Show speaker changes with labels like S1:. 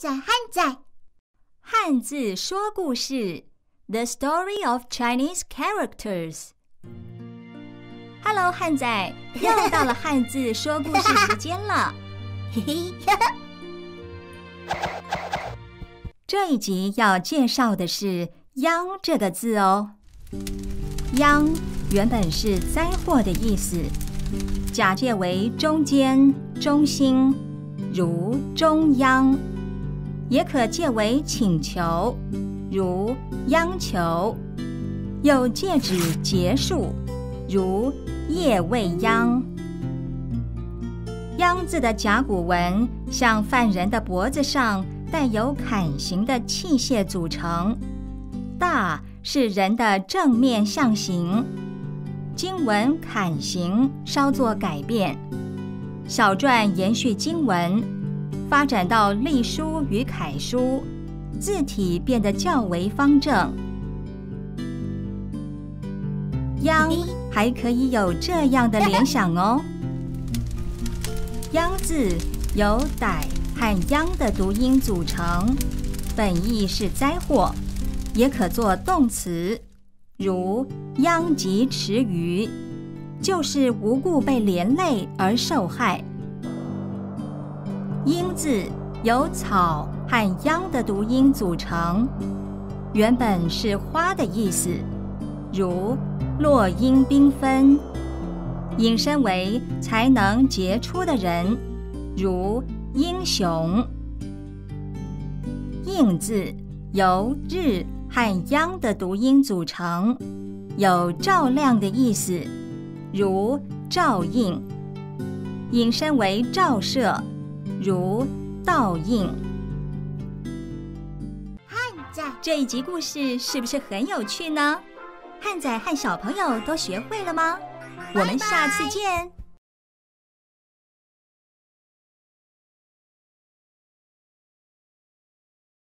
S1: 仔汉仔，
S2: 汉字说故事：The Story of Chinese Characters。Hello，汉仔，又到了汉字说故事时间了。
S1: 嘿嘿，
S2: 这一集要介绍的是“殃”这个字哦。殃原本是灾祸的意思，假借为中间、中心，如中央；也可借为请求，如央求；又借指结束，如夜未央。央字的甲骨文像犯人的脖子上带有坎形的器械组成，大是人的正面象形。经文坎形稍作改变，小篆延续经文，发展到隶书与楷书，字体变得较为方正。央还可以有这样的联想哦。殃字由歹和殃的读音组成，本意是灾祸，也可做动词，如殃及池鱼，就是无故被连累而受害。英字由草和秧的读音组成，原本是花的意思，如落英缤纷。引申为才能杰出的人，如英雄。应字由日和央的读音组成，有照亮的意思，如照应。引申为照射，如倒映。
S1: 汉仔，
S2: 这一集故事是不是很有趣呢？汉仔和小朋友都学会了吗？我们下次见。